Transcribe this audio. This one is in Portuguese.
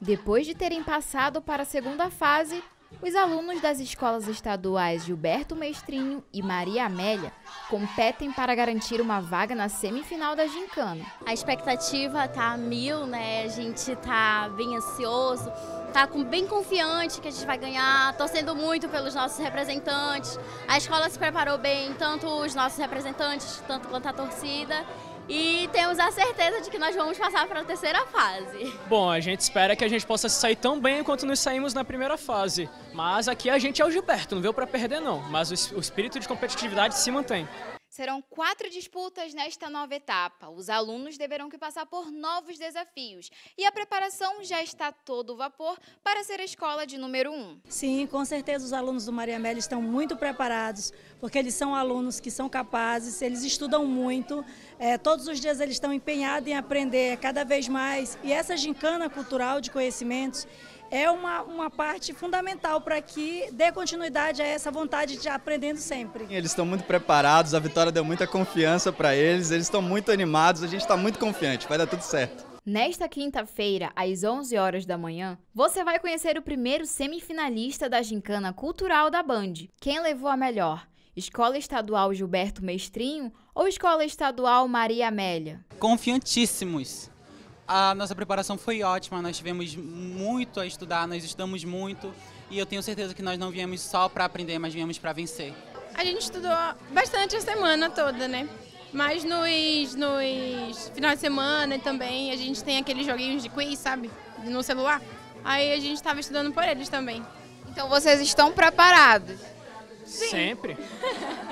Depois de terem passado para a segunda fase, os alunos das escolas estaduais Gilberto Mestrinho e Maria Amélia competem para garantir uma vaga na semifinal da Gincana. A expectativa tá a mil, né? A gente tá bem ansioso, tá com, bem confiante que a gente vai ganhar, torcendo muito pelos nossos representantes. A escola se preparou bem, tanto os nossos representantes, tanto quanto a torcida. E temos a certeza de que nós vamos passar para a terceira fase. Bom, a gente espera que a gente possa sair tão bem quanto nos saímos na primeira fase. Mas aqui a gente é o Gilberto, não veio para perder não. Mas o espírito de competitividade se mantém. Serão quatro disputas nesta nova etapa. Os alunos deverão que passar por novos desafios. E a preparação já está todo vapor para ser a escola de número um. Sim, com certeza os alunos do Maria Amélia estão muito preparados, porque eles são alunos que são capazes, eles estudam muito, é, todos os dias eles estão empenhados em aprender cada vez mais. E essa gincana cultural de conhecimentos é uma, uma parte fundamental para que dê continuidade a essa vontade de aprendendo sempre. Eles estão muito preparados, a vitória deu muita confiança para eles, eles estão muito animados, a gente está muito confiante, vai dar tudo certo. Nesta quinta-feira, às 11 horas da manhã, você vai conhecer o primeiro semifinalista da Gincana Cultural da Band. Quem levou a melhor? Escola Estadual Gilberto Mestrinho ou Escola Estadual Maria Amélia? Confiantíssimos a nossa preparação foi ótima, nós tivemos muito a estudar, nós estudamos muito e eu tenho certeza que nós não viemos só para aprender, mas viemos para vencer. A gente estudou bastante a semana toda, né? Mas nos, nos finais de semana também a gente tem aqueles joguinhos de quiz, sabe? No celular. Aí a gente estava estudando por eles também. Então vocês estão preparados? Sim. Sempre.